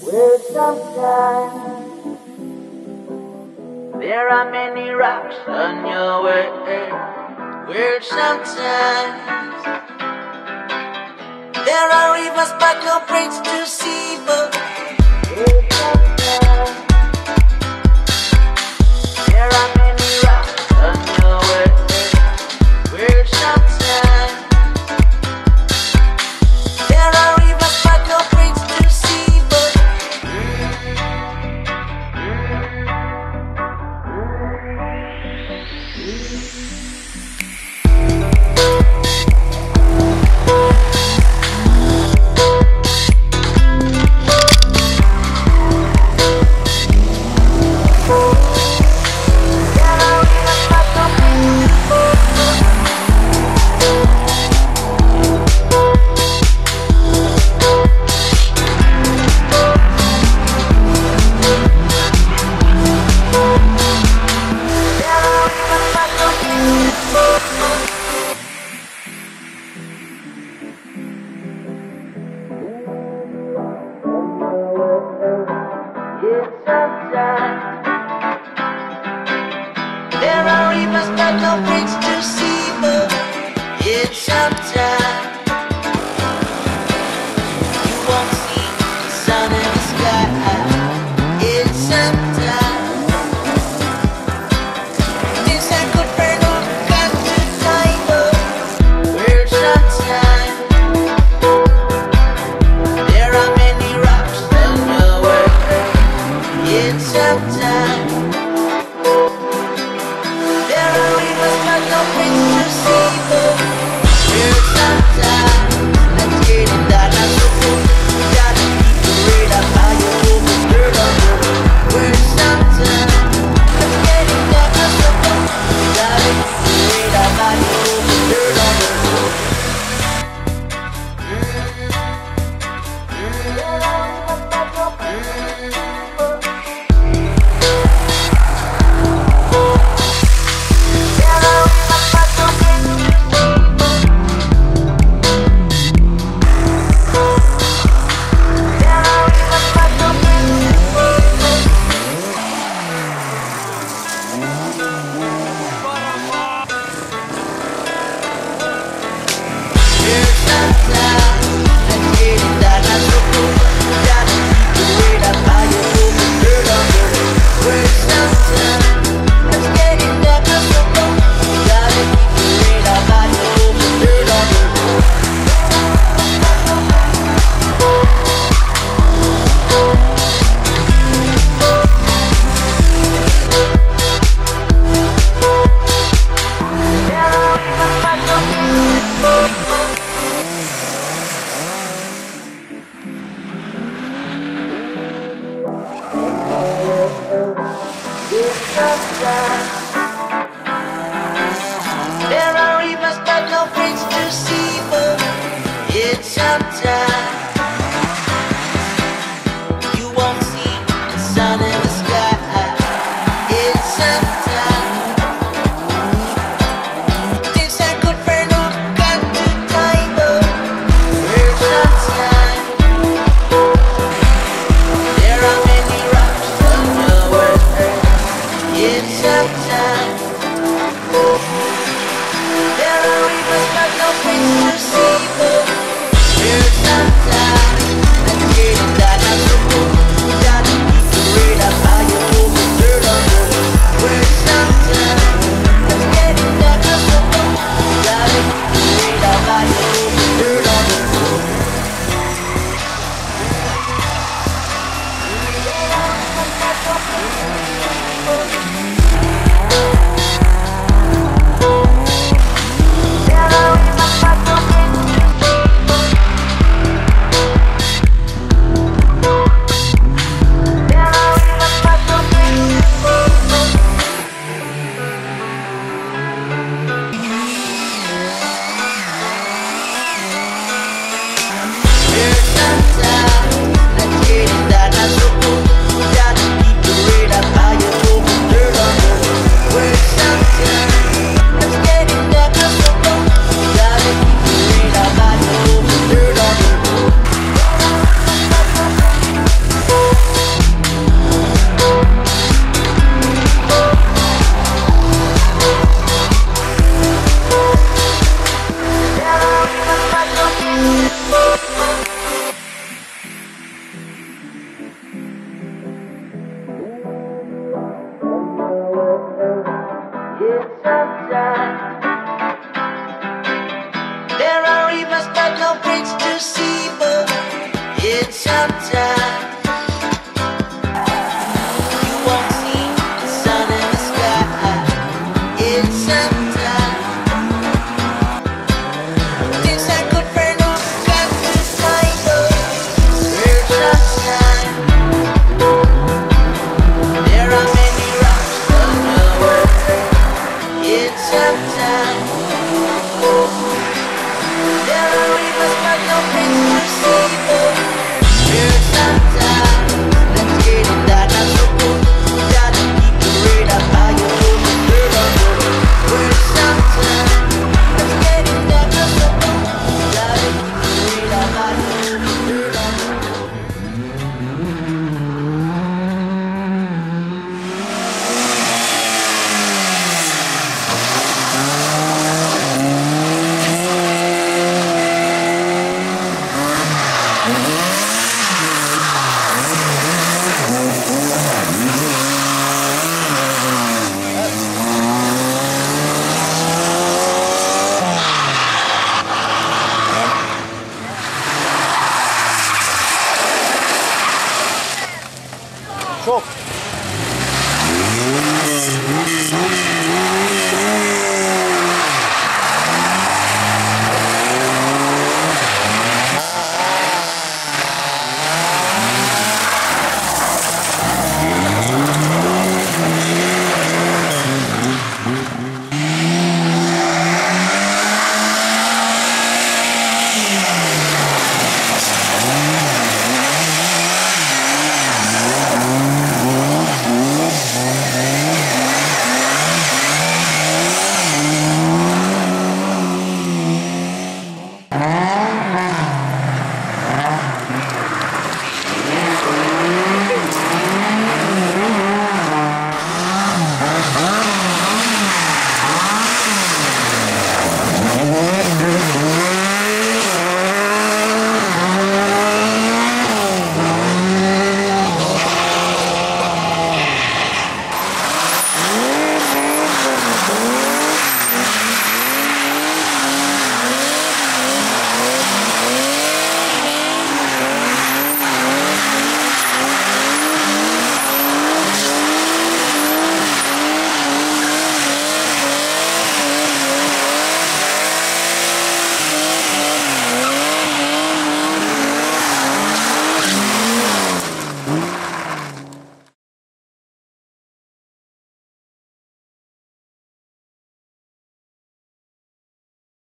Well, sometimes there are many rocks on your way. Well, sometimes there are rivers, but no bridge to There are rivers but no bridge to see, but it's up time. Oh,